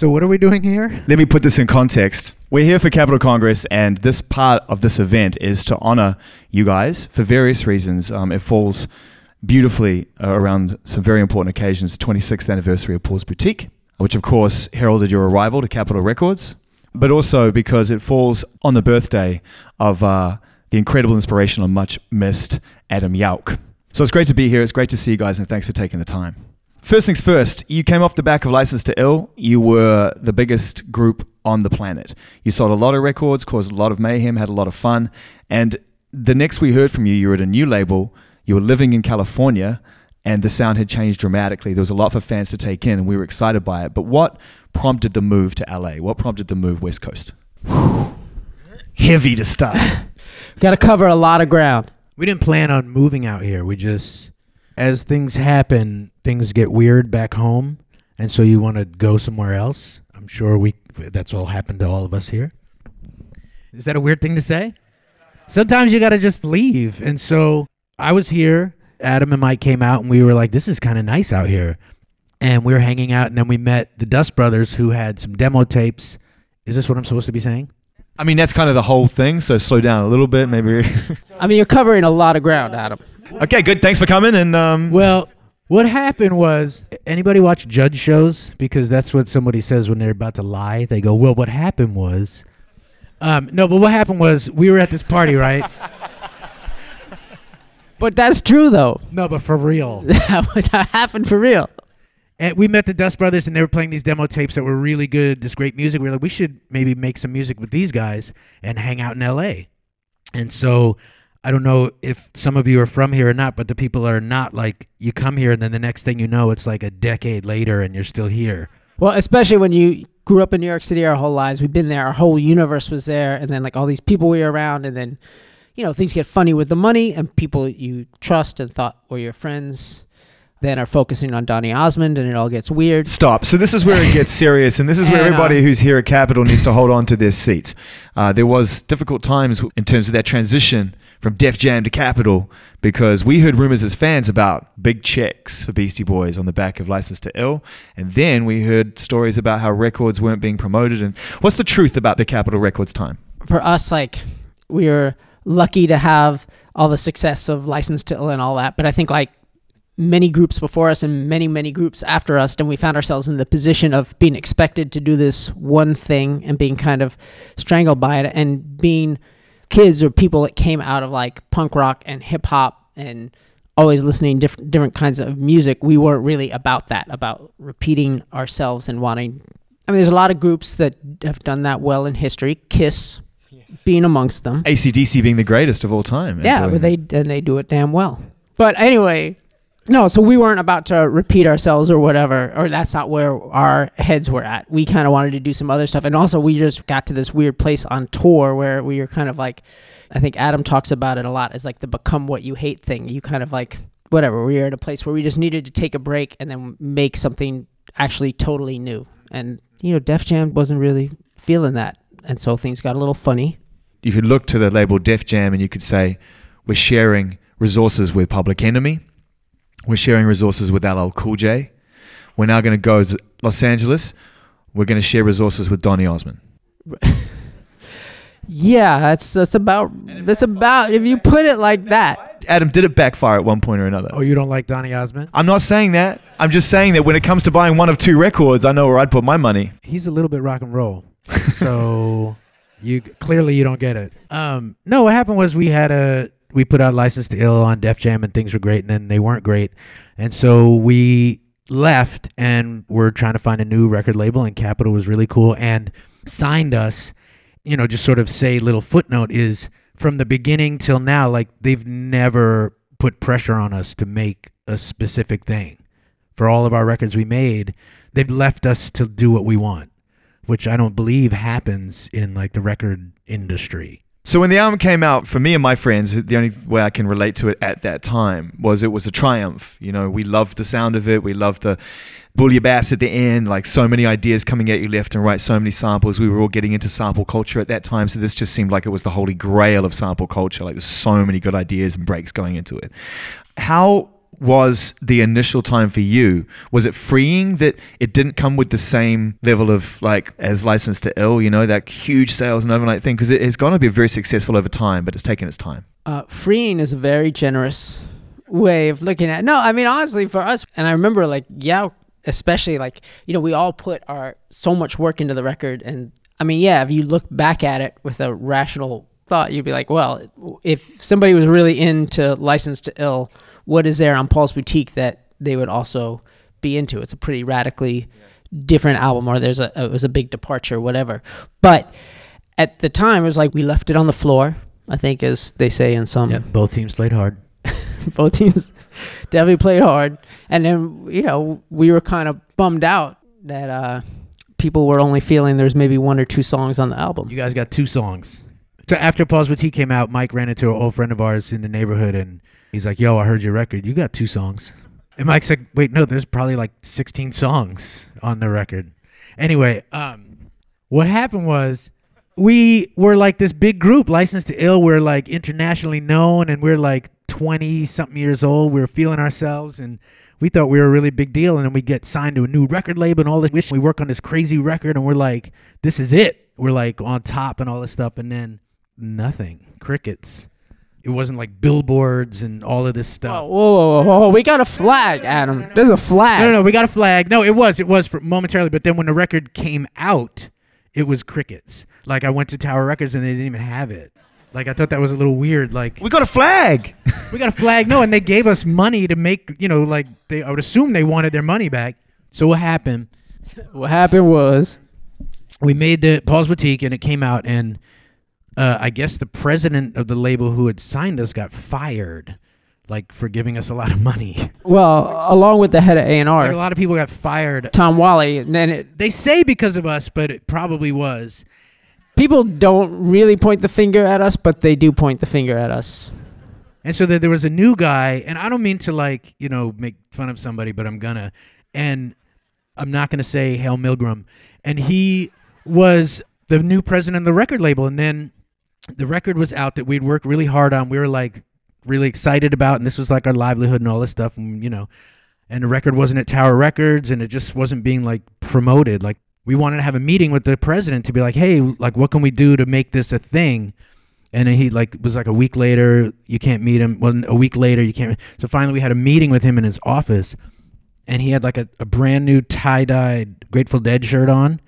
So what are we doing here? Let me put this in context. We're here for Capitol Congress, and this part of this event is to honor you guys for various reasons. Um, it falls beautifully uh, around some very important occasions 26th anniversary of Paul's Boutique, which of course heralded your arrival to Capitol Records, but also because it falls on the birthday of uh, the incredible, inspirational, much missed Adam Yauch. So it's great to be here. It's great to see you guys, and thanks for taking the time. First things first, you came off the back of License to Ill. You were the biggest group on the planet. You sold a lot of records, caused a lot of mayhem, had a lot of fun. And the next we heard from you, you were at a new label, you were living in California, and the sound had changed dramatically. There was a lot for fans to take in, and we were excited by it. But what prompted the move to LA? What prompted the move West Coast? Heavy to start. Got to cover a lot of ground. We didn't plan on moving out here. We just, as things happen, things get weird back home, and so you want to go somewhere else. I'm sure we that's all happened to all of us here. Is that a weird thing to say? Sometimes you got to just leave. And so I was here. Adam and Mike came out, and we were like, "This is kind of nice out here." And we were hanging out, and then we met the Dust Brothers, who had some demo tapes. Is this what I'm supposed to be saying? I mean, that's kind of the whole thing. So slow down a little bit, maybe. I mean, you're covering a lot of ground, Adam. okay, good. Thanks for coming. And um, Well, what happened was anybody watch judge shows because that's what somebody says when they're about to lie. They go, "Well, what happened was." Um, no, but what happened was we were at this party, right? But that's true, though. no, but for real. that happened for real. And we met the Dust Brothers, and they were playing these demo tapes that were really good, this great music. We were like, we should maybe make some music with these guys and hang out in L.A. And so I don't know if some of you are from here or not, but the people are not like you come here, and then the next thing you know, it's like a decade later, and you're still here. Well, especially when you grew up in New York City our whole lives. We've been there. Our whole universe was there. And then, like, all these people we were around. And then, you know, things get funny with the money, and people you trust and thought were your friends then are focusing on Donny Osmond, and it all gets weird. Stop. So this is where it gets serious, and this is where everybody um, who's here at Capitol needs to hold on to their seats. Uh, there was difficult times in terms of that transition from Def Jam to Capitol because we heard rumors as fans about big checks for Beastie Boys on the back of License to Ill, and then we heard stories about how records weren't being promoted. And what's the truth about the Capitol Records time? for us, like we were lucky to have all the success of License to Ill and all that. But I think like many groups before us and many many groups after us, and we found ourselves in the position of being expected to do this one thing and being kind of strangled by it, and being kids or people that came out of like punk rock and hip hop and always listening different different kinds of music we weren't really about that about repeating ourselves and wanting i mean there's a lot of groups that have done that well in history. Kiss being amongst them. ACDC being the greatest of all time. yeah doing- but they and they do it damn well. But anyway no so we weren't about to repeat ourselves or whatever or that's not where our heads were at. We kind of wanted to do some other stuff. And also we just got to this weird place on tour where we were kind of like i think adam talks about it a lot as like the become what you hate thing. You kind of like whatever we were at a place where we just needed to take a break and then make something actually totally new. And you know def jam wasn't really feeling that. And so things got a little funny. You could look to the label Def Jam and you could say, we're sharing resources with Public Enemy. We're sharing resources with LL Cool J. We're now going to go to Los Angeles. We're going to share resources with Donny Osmond. Yeah, that's that's about that's about if you put it like that. Adam, did it backfire at one point or another? Oh, you don't like Donny Osmond? I'm not saying that. I'm just saying that when it comes to buying one of two records, I know where I'd put my money. He's a little bit rock and roll. So you clearly you don't get it. Um, no, what happened was we had a we put out License to Ill on Def Jam and things were great, and then they weren't great, and so we left and we're trying to find a new record label, and Capitol was really cool and signed us. You know, just sort of say little footnote is from the beginning till now, like they've never put pressure on us to make a specific thing. For all of our records we made, they've left us to do what we want which I don't believe happens in like the record industry. So when the album came out, for me and my friends, the only way I can relate to it at that time was it was a triumph. You know, we loved the sound of it. We loved the bass at the end, like so many ideas coming at you left and right, so many samples. We were all getting into sample culture at that time, so this just seemed like it was the holy grail of sample culture. Like there's so many good ideas and breaks going into it. How was the initial time for you? Was it freeing that it didn't come with the same level of like as License to ill, you know, that huge sales and overnight thing? Because it has gone to be very successful over time, but it's taken its time. Uh, freeing is a very generous way of looking at. It. No, I mean honestly, for us, and I remember like yeah, especially like you know we all put our so much work into the record, and I mean yeah, if you look back at it with a rational thought, you'd be like, well, if somebody was really into License to Ill, what is there on Paul's Boutique that they would also be into? It's a pretty radically different album, or there's a it was a big departure, whatever. But at the time, it was like we left it on the floor. I think, as they say in some Yeah, both teams played hard. both teams definitely played hard. And then, you know, we were kind of bummed out that uh, people were only feeling there's maybe one or two songs on the album. You guys got two songs. So after Paul's Boutique came out, Mike ran into an old friend of ours in the neighborhood, and he's like, "Yo, I heard your record. You got two songs." And Mike's like, "Wait, no, there's probably like 16 songs on the record." Anyway, um, what happened was we were like this big group, License to Ill. We're like internationally known, and we're like 20 something years old. We were feeling ourselves, and we thought we were a really big deal. And then we get signed to a new record label and all this. We work on this crazy record, and we're like, this is it. We're like on top and all this stuff, and then nothing, crickets. It wasn't like billboards and all of this stuff. Whoa, whoa, whoa, whoa, we got a flag, Adam. There's a flag. No, no, no, we got a flag. No, it was, it was for momentarily, but then when the record came out, it was crickets. Like I went to Tower Records and they didn't even have it. Like I thought that was a little weird. Like We got a flag. we got a flag, no, and they gave us money to make, you know, like they. I would assume they wanted their money back. So what happened? What happened was we made the Paul's Boutique and it came out and uh, I guess the president of the label who had signed us got fired, like for giving us a lot of money. well, along with the head of A and Like a R, lot of people got fired. Tom Whalley, and then it, They say because of us, but it probably was. people don't really point the finger at us, but they do point the finger at us. And so there, there was a new guy, and I don't mean to like you know make fun of somebody, but I'm gonna, and I'm not gonna say Hale Milgrim, and he was the new president of the record label, and then the record was out that we'd worked really hard on. We were like really excited about, and this was like our livelihood and all this stuff, and you know, and the record wasn't at Tower Records, and it just wasn't being like promoted. Like we wanted to have a meeting with the president to be like, hey, like what can we do to make this a thing? And then he like was like a week later, you can't meet him. Well, a week later, you can't. So finally, we had a meeting with him in his office, and he had like a, a brand new tie dyed Grateful Dead shirt on,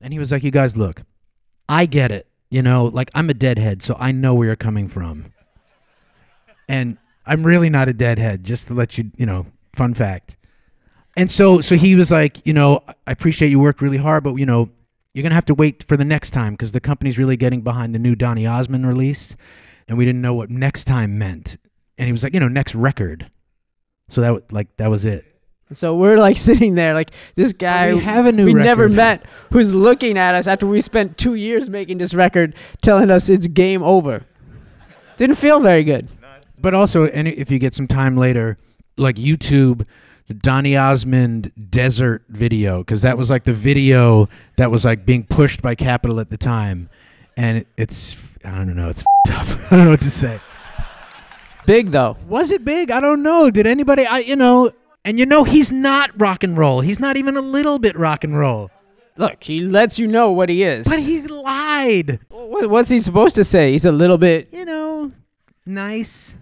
and he was like, "You guys, look, I get it. You know, like I'm a deadhead, so I know where you're coming from, and I'm really not a deadhead. Just to let you, you know, fun fact." And so, so he was like, you know, I appreciate you worked really hard, but you know, you're gonna have to wait for the next time because the company's really getting behind the new Donny Osmond release, and we didn't know what next time meant. And he was like, you know, next record. So that like that was it. So we're like sitting there, like this guy we have a new we never met, who's looking at us after we spent two years making this record, telling us it's game over. Didn't feel very good. But also, any if you get some time later, like YouTube, the Donny Osmond desert video, because that was like the video that was like being pushed by Capitol at the time, and it, it's I don't know, it's up. I don't know what to say. Big though. Was it big? I don't know. Did anybody? I you know, and you know he's not rock and roll. He's not even a little bit rock and roll. Look, he lets you know what he is. But he lied. What- What's he supposed to say? He's a little bit. You know, nice,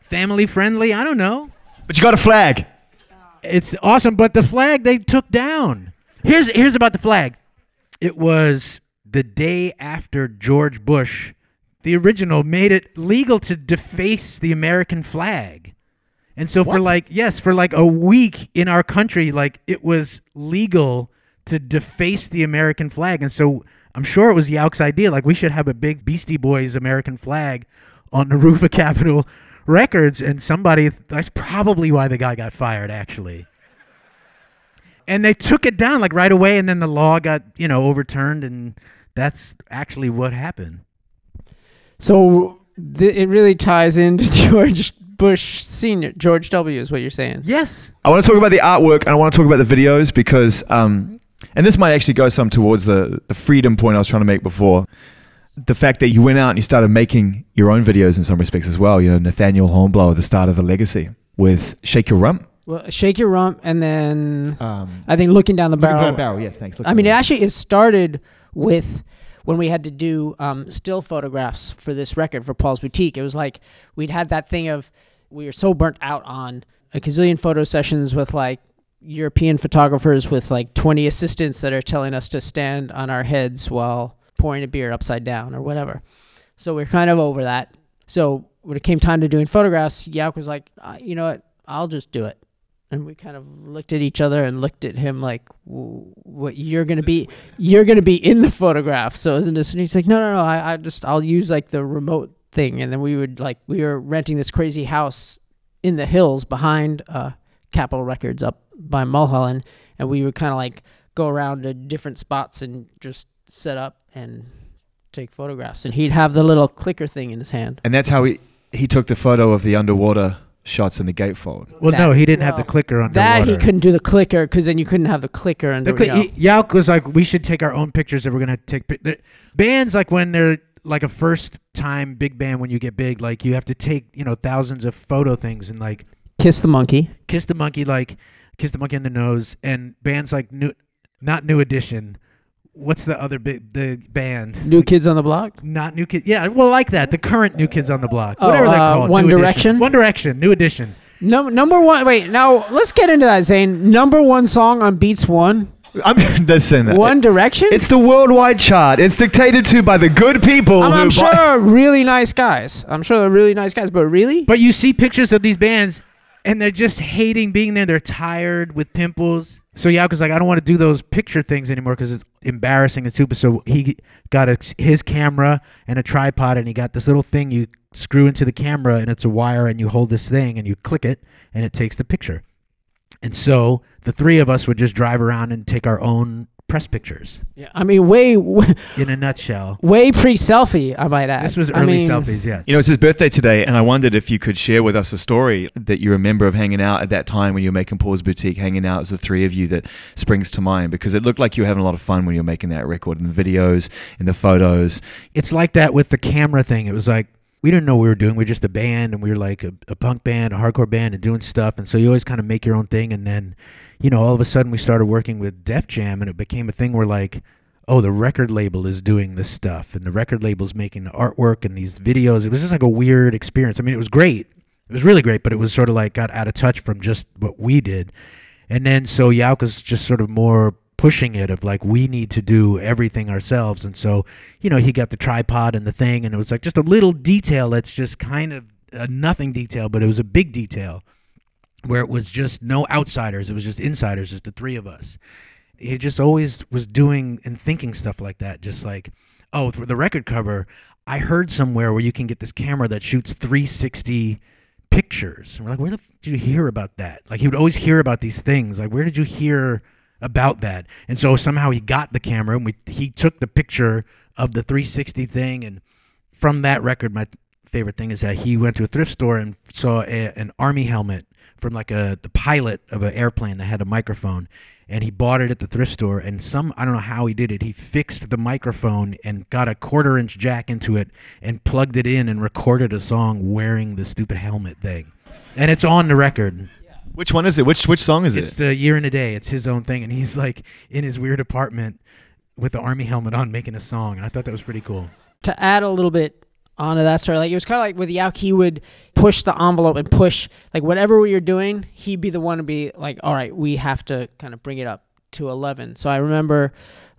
family friendly. I don't know. But you got a flag. It's awesome, but the flag they took down. Here's here's about the flag. It was the day after George Bush, the original, made it legal to deface the American flag. And so for like yes, for like a week in our country, like it was legal to deface the American flag. And so I'm sure it was Yauch's idea. Like we should have a big Beastie Boys American flag on the roof of Capitol Records. And somebody that's probably why the guy got fired actually. And they took it down like right away, and then the law got you know overturned, and that's actually what happened. So th- it really ties into George Bush Senior. George W. is what you're saying. Yes. I want to talk about the artwork and I want to talk about the videos because, um, and this might actually go some towards the, the freedom point I was trying to make before. The fact that you went out and you started making your own videos in some respects as well. You know, Nathaniel Hornblower, the start of the legacy. with Shake Your Rump. Well, shake your rump, and then Um, I think looking down the barrel. Down the barrel. Yes, thanks. I mean, it actually it started with when we had to do um, still photographs for this record for Paul's Boutique. It was like we'd had that thing of we were so burnt out on a gazillion photo sessions with like European photographers with like 20 assistants that are telling us to stand on our heads while pouring a beer upside down or whatever. So we're kind of over that. So when it came time to doing photographs, Yauch was like, uh, you know what, I'll just do it. And we kind of looked at each other and looked at him like, "W- "What you're gonna be? You're gonna be in the photograph." So isn't this? And he's like, "No, no, no. I, I just I'll use like the remote thing." And then we would like we were renting this crazy house in the hills behind uh, Capitol Records up by Mulholland, and we would kind of like go around to different spots and just set up and take photographs. And he'd have the little clicker thing in his hand. and that's how he he took the photo of the underwater shots in the gatefold. Well, That- no, he didn't have the clicker on That he couldn't do the clicker because then you couldn't have the clicker under. The cli- you know. he- Yauch was like, we should take our own pictures if we're gonna take pic- the, bands. Like when they're like a first time big band, when you get big, like you have to take you know thousands of photo things and like Kiss the monkey. kiss the monkey, like kiss the monkey in the nose, and bands like new, not New Edition. What's the other big the band? New Kids on the Block. Not New Kids. Yeah, well, like that. The current New Kids on the Block. Oh, Whatever they're uh, called. One New Edition. Direction? One Direction. New Edition. No, number one. Wait, now let's get into that. Zane, number one song on Beats One. I mean, listen. One Direction. It's the worldwide chart. It's dictated to by the good people. I'm, who I'm buy- sure are really nice guys. I'm sure they're really nice guys, but really, But you see pictures of these bands, and they're just hating being there. They're tired with pimples. So Yauka's like, I don't want to do those picture things anymore because it's embarrassing and stupid. So he got a, his camera and a tripod, and he got this little thing you screw into the camera, and it's a wire, and you hold this thing, and you click it, and it takes the picture. And so the three of us would just drive around and take our own press pictures. yeah, I mean, way, way, In a nutshell, way pre-selfie. I might add. this was I early mean, selfies. Yeah. You know, it's his birthday today, and I wondered if you could share with us a story that you remember of hanging out at that time when you were making Paul's Boutique, hanging out as the three of you that springs to mind, because it looked like you were having a lot of fun when you were making that record, in the videos, in the photos. it's like that with the camera thing. It was like we didn't know what we were doing. We are just a band, and we were like a, a punk band, a hardcore band, and doing stuff. And so you always kind of make your own thing. And then, you know, all of a sudden we started working with Def Jam, and it became a thing where like, oh, the record label is doing this stuff, and the record label's making the artwork and these videos. It was just like a weird experience. I mean, it was great. It was really great, but it was sort of like got out of touch from just what we did. And then so Yauka's just sort of more pushing it of like we need to do everything ourselves. And so, you know, he got the tripod and the thing and it was like just a little detail that's just kind of a nothing detail, but it was a big detail where it was just no outsiders. It was just insiders, just the three of us. He just always was doing and thinking stuff like that. Just like, oh, for the record cover, I heard somewhere where you can get this camera that shoots 360 pictures. And we're like, where the f- did you hear about that? Like he would always hear about these things. Like where did you hear about that? And so somehow he got the camera and we he took the picture of the 360 thing. And from that record my favorite thing is that he went to a thrift store and saw a, an army helmet from like a the pilot of an airplane that had a microphone. And he bought it at the thrift store and some I don't know how he did it. He fixed the microphone and got a quarter inch jack into it and plugged it in and recorded a song wearing the stupid helmet thing. And it's on the record Which one is it? Which which song is it's it? It's a year and a day it's his own thing and he's like in his weird apartment with the army helmet on making a song and I thought that was pretty cool to add a little bit onto that story, like it was kind of like with Yauch, he would push the envelope and push like whatever we were doing, he'd be the one to be like, all right, we have to kind of bring it up to 11. So I remember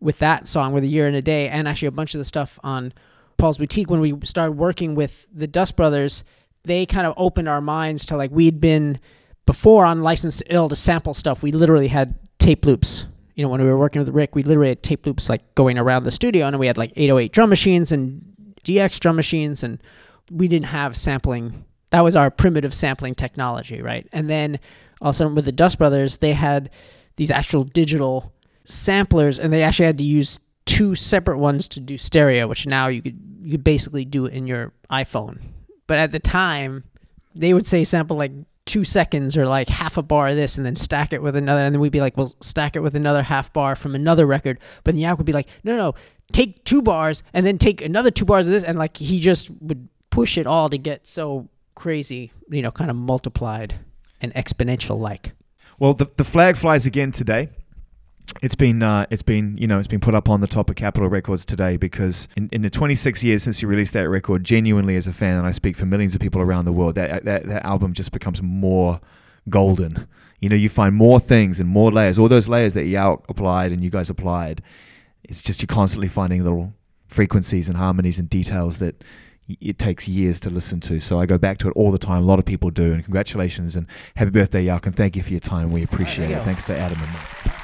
with that song, with a year and a day, and actually a bunch of the stuff on Paul's Boutique when we started working with the Dust Brothers, they kind of opened our minds to like we'd been before on License Ill to sample stuff. We literally had tape loops. You know, when we were working with Rick, we literally had tape loops like going around the studio, and we had like 808 drum machines and DX drum machines, and we didn't have sampling. That was our primitive sampling technology, right? And then also with the Dust Brothers, they had these actual digital samplers, and they actually had to use two separate ones to do stereo, which now you could you could basically do it in your iPhone. But at the time, they would say sample like two seconds or like half a bar of this and then stack it with another and then we'd be like well stack it with another half bar from another record but the Yauch would be like no no take two bars and then take another two bars of this and like he just would push it all to get so crazy you know kind of multiplied and exponential like. Well, the, the flag flies again today. It's been uh, it's been you know it's been put up on the top of Capitol Records today because in, in the 26 years since you released that record, genuinely as a fan, and I speak for millions of people around the world, that that, that album just becomes more golden. You know, you find more things and more layers. All those layers that Yauch applied and you guys applied. It's just you're constantly finding little frequencies and harmonies and details that it takes years to listen to. So I go back to it all the time. A lot of people do. And congratulations and happy birthday, Yauch, and thank you for your time. We appreciate it. Thanks to Adam and Mike.